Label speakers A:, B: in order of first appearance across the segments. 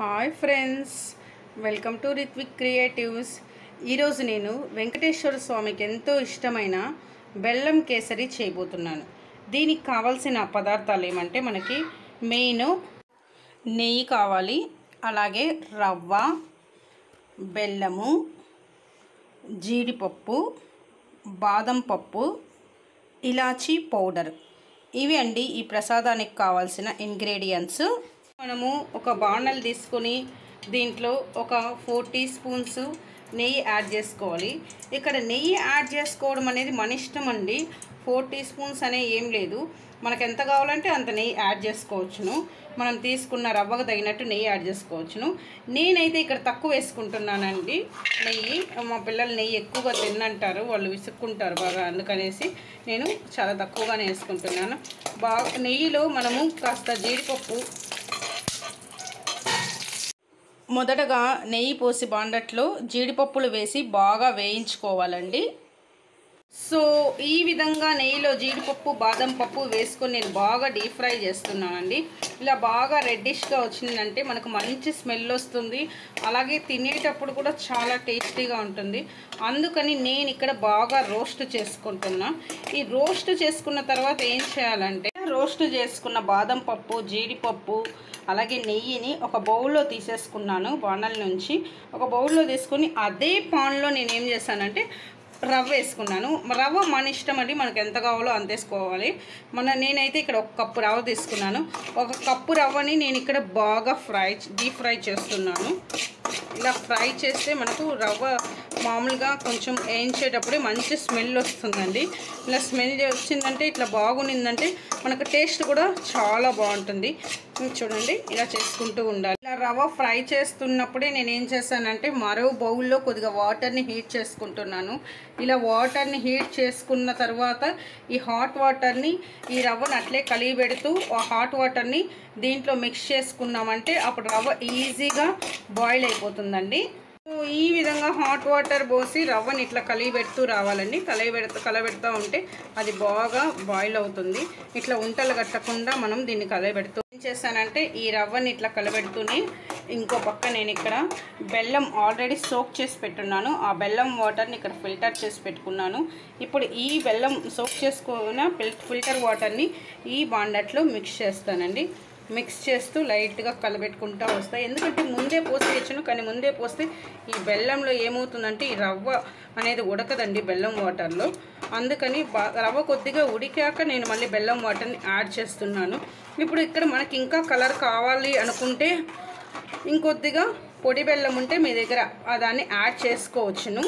A: Hi friends welcome to Ritvik creatives. ఈరోజు నేను వెంకటేశ్వర స్వామికి ఎంతో ఇష్టమైన బెల్లం కేసరి చేయబోతున్నాను. దీనికి కావాల్సిన పదార్థాలు ఏమంటే మనకి మెయిన్ నెయ్యి కావాలి అలాగే రవ్వ బెల్లము జీడిపప్పు బాదం పప్పు ఇలాచీ పౌడర్. ఇవి అండి ఈ ప్రసాదానికి కావాల్సిన ఇంగ్రీడియంట్స్. మనము ఒక బాణలు తీసుకొని దీంట్లో ఒక ఫోర్ టీ స్పూన్స్ నెయ్యి యాడ్ చేసుకోవాలి. ఇక్కడ నెయ్యి యాడ్ చేసుకోవడం అనేది మన ఇష్టం అండి. ఫోర్ టీ స్పూన్స్ అనే ఏం లేదు. మనకు ఎంత కావాలంటే అంత నెయ్యి యాడ్ చేసుకోవచ్చును. మనం తీసుకున్న రవ్వకు తగినట్టు నెయ్యి యాడ్ చేసుకోవచ్చును. నేనైతే ఇక్కడ తక్కువ వేసుకుంటున్నానండి. నెయ్యి మా పిల్లలు నెయ్యి ఎక్కువగా తిన్నంటారు వాళ్ళు విసుక్కుంటారు బాగా. అందుకనేసి నేను చాలా తక్కువగానే వేసుకుంటున్నాను. బాగా నెయ్యిలో మనము కాస్త జీడిపప్పు మొదటగా నెయ్యి పోసి బాండట్లో జీడిపప్పులు వేసి బాగా వేయించుకోవాలండి. సో ఈ విధంగా నెయ్యిలో జీడిపప్పు బాదం పప్పు వేసుకొని నేను బాగా డీప్ ఫ్రై చేస్తున్నానండి. ఇలా బాగా రెడ్డిష్గా వచ్చిందంటే మనకు మంచి స్మెల్ వస్తుంది. అలాగే తినేటప్పుడు కూడా చాలా టేస్టీగా ఉంటుంది. అందుకని నేను ఇక్కడ బాగా రోస్ట్ చేసుకుంటున్నా. ఈ రోస్ట్ చేసుకున్న తర్వాత ఏం చేయాలంటే రోస్ట్ చేసుకున్న బాదం పప్పు జీడిపప్పు అలాగే నెయ్యిని ఒక బౌల్లో తీసేసుకున్నాను బాణల నుంచి. ఒక బౌల్లో తీసుకొని అదే పాన్లో నేను ఏం చేశానంటే రవ్వ వేసుకున్నాను. రవ్వ మన ఇష్టం అండి మనకు ఎంత కావాలో అంత వేసుకోవాలి. మన నేనైతే ఇక్కడ ఒక కప్పు రవ్వ తీసుకున్నాను. ఒక కప్పు రవ్వని నేను ఇక్కడ బాగా ఫ్రై డీప్ ఫ్రై చేస్తున్నాను. ఇలా ఫ్రై చేస్తే మనకు రవ్వ మామూలుగా కొంచెం వేయించేటప్పుడే మంచి స్మెల్ వస్తుందండి. ఇలా స్మెల్ వచ్చిందంటే ఇట్లా బాగునిందంటే మనకు టేస్ట్ కూడా చాలా బాగుంటుంది. చూడండి ఇలా చేసుకుంటూ ఉండాలి. ఇలా రవ్వ ఫ్రై చేస్తున్నప్పుడే నేను ఏం చేశానంటే మరో బౌల్లో కొద్దిగా వాటర్ని హీట్ చేసుకుంటున్నాను. ఇలా వాటర్ని హీట్ చేసుకున్న తర్వాత ఈ హాట్ వాటర్ని ఈ రవ్వను అట్లే కలిగి పెడుతూ ఆ హాట్ వాటర్ని దీంట్లో మిక్స్ చేసుకున్నామంటే అప్పుడు రవ్వ ఈజీగా బాయిల్ అయిపోతుందండి. ఈ విధంగా హాట్ వాటర్ పోసి రవ్వని ఇట్లా కలిగి పెడుతూ రావాలండి. కలిగి పెడుతూ కలబెడుతూ ఉంటే అది బాగా బాయిల్ అవుతుంది. ఇట్లా ఉంటలు కట్టకుండా మనం దీన్ని కలబెడుతూ ఏం చేస్తానంటే ఈ రవ్వని ఇట్లా కలబెడుతూనే ఇంకో పక్క నేను ఇక్కడ బెల్లం ఆల్రెడీ సోక్ చేసి పెట్టున్నాను. ఆ బెల్లం వాటర్ని ఇక్కడ ఫిల్టర్ చేసి పెట్టుకున్నాను. ఇప్పుడు ఈ బెల్లం సోక్ చేసుకున్న ఫిల్టర్ వాటర్ని ఈ బాండట్లో మిక్స్ చేస్తానండి. మిక్స్ చేస్తూ లైట్గా కలబెట్టుకుంటూ వస్తాయి. ఎందుకంటే ముందే పోసి తెచ్చాను కానీ ముందే పోస్తే ఈ బెల్లంలో ఏమవుతుందంటే ఈ రవ్వ అనేది ఉడకదండి బెల్లం వాటర్లో. అందుకని రవ్వ కొద్దిగా ఉడికాక నేను మళ్ళీ బెల్లం వాటర్ని యాడ్ చేస్తున్నాను. ఇప్పుడు ఇక్కడ మనకి ఇంకా కలర్ కావాలి అనుకుంటే ఇంకొద్దిగా పొడి బెల్లం ఉంటే మీ దగ్గర దాన్ని యాడ్ చేసుకోవచ్చును.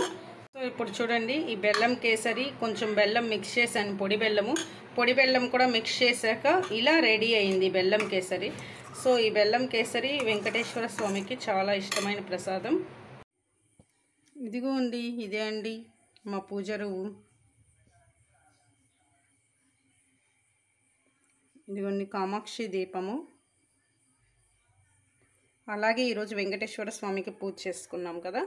A: సో ఇప్పుడు చూడండి ఈ బెల్లం కేసరి కొంచెం బెల్లం మిక్స్ చేశాను పొడి బెల్లము. పొడి బెల్లం కూడా మిక్స్ చేశాక ఇలా రెడీ అయింది బెల్లం కేసరి. సో ఈ బెల్లం కేసరి వెంకటేశ్వర స్వామికి చాలా ఇష్టమైన ప్రసాదం. ఇదిగో అండి ఇదే అండి మా పూజ రువ్వు. ఇదిగోండి కామాక్షి దీపము. అలాగే ఈరోజు వెంకటేశ్వర స్వామికి పూజ చేసుకున్నాం కదా.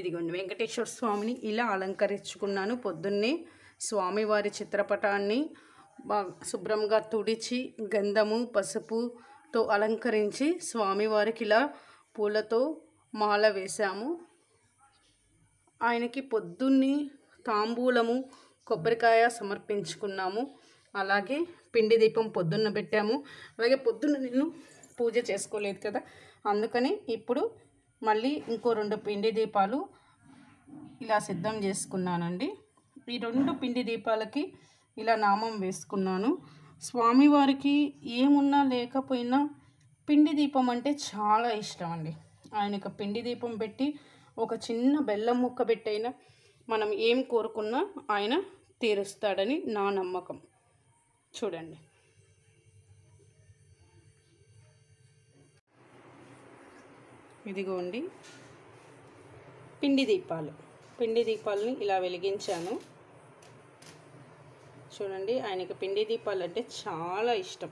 A: ఇదిగోండి వెంకటేశ్వర స్వామిని ఇలా అలంకరించుకున్నాను పొద్దున్నే. స్వామివారి చిత్రపటాన్ని శుభ్రంగా తుడిచి గంధము పసుపుతో అలంకరించి స్వామివారికి ఇలా పూలతో మాల వేశాము. ఆయనకి పొద్దున్నే తాంబూలము కొబ్బరికాయ సమర్పించుకున్నాము. అలాగే పిండి దీపం పొద్దున్న పెట్టాము. అలాగే పొద్దున్న నేను పూజ చేసుకోలేదు కదా అందుకని ఇప్పుడు మళ్ళీ ఇంకో రెండు పిండి దీపాలు ఇలా సిద్ధం చేసుకున్నానండి. ఈ రెండు పిండి దీపాలకి ఇలా నామం వేసుకున్నాను. స్వామివారికి ఏమున్నా లేకపోయినా పిండి దీపం అంటే చాలా ఇష్టం అండి. ఆయనకు పిండి దీపం పెట్టి ఒక చిన్న బెల్లం ముక్క పెట్టైనా మనం ఏం కోరుకున్నా ఆయన తీరుస్తాడని నా నమ్మకం. చూడండి. ఇదిగోండి. పిండి దీపాలు. పిండి దీపాలని ఇలా వెలిగించాను. చూడండి ఆయనకి పిండి దీపాలు అంటే చాలా ఇష్టం.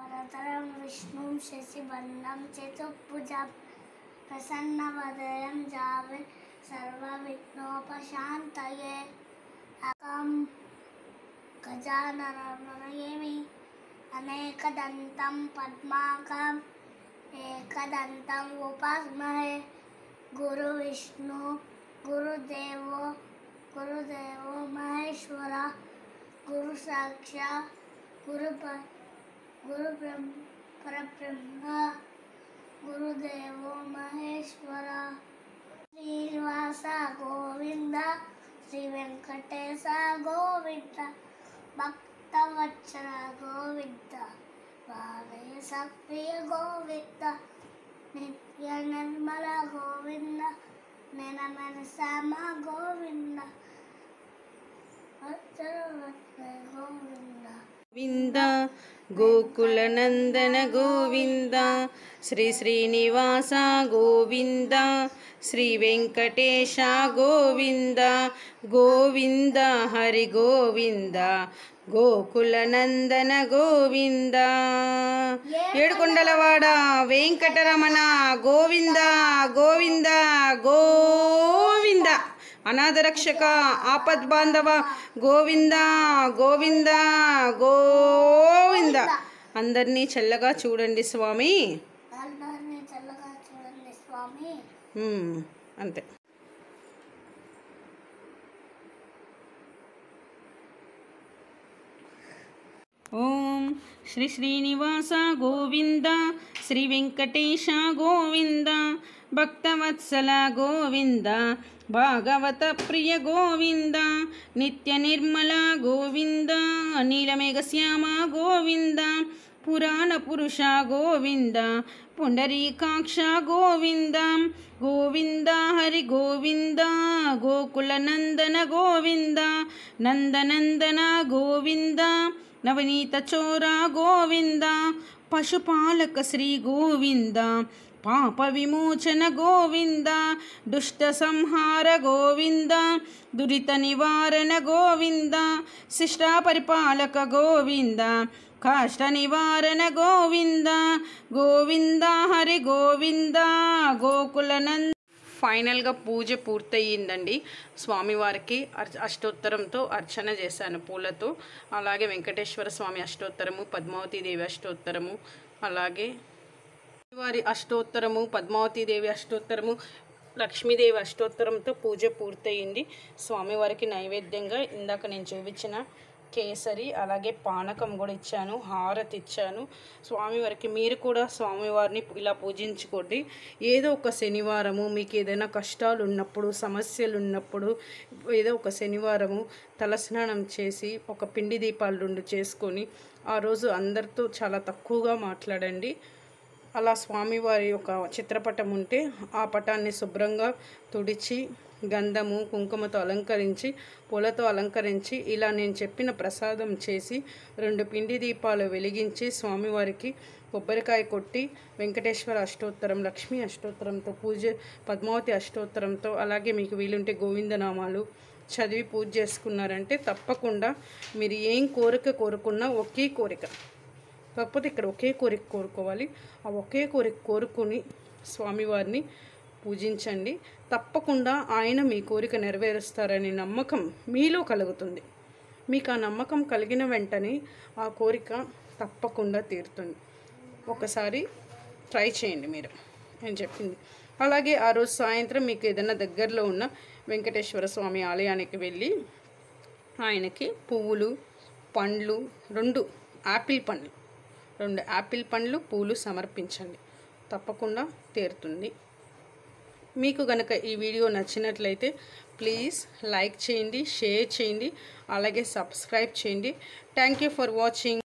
B: వరదరం బంధం శశివర్ణం చతుర్భుజ ప్రసన్నవదయం జావే సర్వ విఘ్నోపశాంతయే. అకం అనేక అనేకదంతం పద్మాకం ఏకదంతం ఉపాస్మహే. గురు విష్ణు గురుదేవో గురుదేవో మహేశ్వర గురు సాక్షా గురు ప- గురు బ్రహ్మ పరబ్రహ్మ గురుదేవో మహేశ్వర శ్రీనివాస గోవింద శ్రీ వెంకటేశ గోవింద భక్తవత్సల గోవింద వాణేశ ప్రియ గోవింద నిత్య నిర్మల గోవింద నినమన శ్యామ గోవింద వత్సల వత్సల గోవింద
A: గోవింద గోకుల నందన గోవింద శ్రీ శ్రీనివాస గోవింద శ్రీ వెంకటేశ గోవింద గోవింద హరి గోవింద గోకుల నందన గోవింద ఏడుకొండలవాడ వెంకటరమణ గోవింద గోవింద గో అనాథరక్షక ఆపద్ బాంధవ గోవింద గోవింద గోవింద. అందరినీ చల్లగా చూడండి స్వామి. అంతే. ఓం श्री श्रीनिवास गोविन्द श्रीवेङ्कटेश गोविन्द भक्तवत्सल गोविन्द भागवतप्रिय गोविन्द नित्यनिर्मला गोविन्द नीलमेघश्याम गोविन्द पुराणपुरुष गोविन्द पुण्डरीकाक्ष गोविन्द गोविन्द हरिगोविन्द गोकुलनन्दन गोविन्द नन्दनन्दन गोविन्द నవనీత చోరా గోవింద పశుపాలక శ్రీ గోవింద పాప విమోచన గోవింద దుష్ట సంహార గోవింద దురిత నివారణ గోవింద శిష్ట పరిపాలక గోవింద కష్ట నివారణ గోవింద గోవింద హరి గోవింద గోకులనంద ఫైనల్గా పూజ పూర్తయిందండి. స్వామివారికి అర్- అష్టోత్తరంతో అర్చన చేశాను పూలతో. అలాగే వెంకటేశ్వర స్వామి అష్టోత్తరము పద్మావతి దేవి అష్టోత్తరము అలాగే వారి అష్టోత్తరము పద్మావతీదేవి అష్టోత్తరము లక్ష్మీదేవి అష్టోత్తరంతో పూజ పూర్తయింది. స్వామివారికి నైవేద్యంగా ఇందాక నేను చూపించిన కేసరి అలాగే పానకం కూడా ఇచ్చాను హారతి ఇచ్చాను. స్వామివారికి మీరు కూడా స్వామివారిని ఇలా పూజించుకోండి. ఏదో ఒక శనివారము మీకు ఏదైనా కష్టాలు ఉన్నప్పుడు సమస్యలు ఉన్నప్పుడు ఏదో ఒక శనివారము తలస్నానం చేసి ఒక పిండి దీపాలు రెండు చేసుకొని ఆ రోజు అందరితో చాలా తక్కువగా మాట్లాడండి. అలా స్వామివారి యొక్క చిత్రపటం ఉంటే ఆ పటాన్ని శుభ్రంగా తుడిచి గంధము కుంకుమతో అలంకరించి పూలతో అలంకరించి ఇలా నేను చెప్పిన ప్రసాదం చేసి రెండు పిండి దీపాలు వెలిగించి స్వామివారికి కొబ్బరికాయ కొట్టి వెంకటేశ్వర అష్టోత్తరం లక్ష్మీ అష్టోత్తరంతో పూజ పద్మావతి అష్టోత్తరంతో అలాగే మీకు వీలుంటే గోవిందనామాలు చదివి పూజ చేసుకున్నారంటే తప్పకుండా మీరు ఏం కోరిక కోరుకున్నా ఒకే కోరిక. కాకపోతే ఇక్కడ ఒకే కోరిక కోరుకోవాలి. ఆ ఒకే కోరిక కోరుకుని స్వామివారిని పూజించండి. తప్పకుండా ఆయన మీ కోరిక నెరవేరుస్తారనే నమ్మకం మీలో కలుగుతుంది. మీకు ఆ నమ్మకం కలిగిన వెంటనే ఆ కోరిక తప్పకుండా తీరుతుంది. ఒకసారి ట్రై చేయండి మీరు. నేను చెప్పింది. అలాగే ఆ రోజు సాయంత్రం మీకు ఏదైనా దగ్గరలో ఉన్న వెంకటేశ్వర స్వామి ఆలయానికి వెళ్ళి ఆయనకి పువ్వులు పండ్లు రెండు యాపిల్ పండ్లు రెండు యాపిల్ పండ్లు పూలు సమర్పించండి. తప్పకుండా తీరుతుంది. మీకు గనక ఈ వీడియో నచ్చినట్లయితే ప్లీజ్ లైక్ చేయండి షేర్ చేయండి అలాగే సబ్స్క్రైబ్ చేయండి. Thank you for watching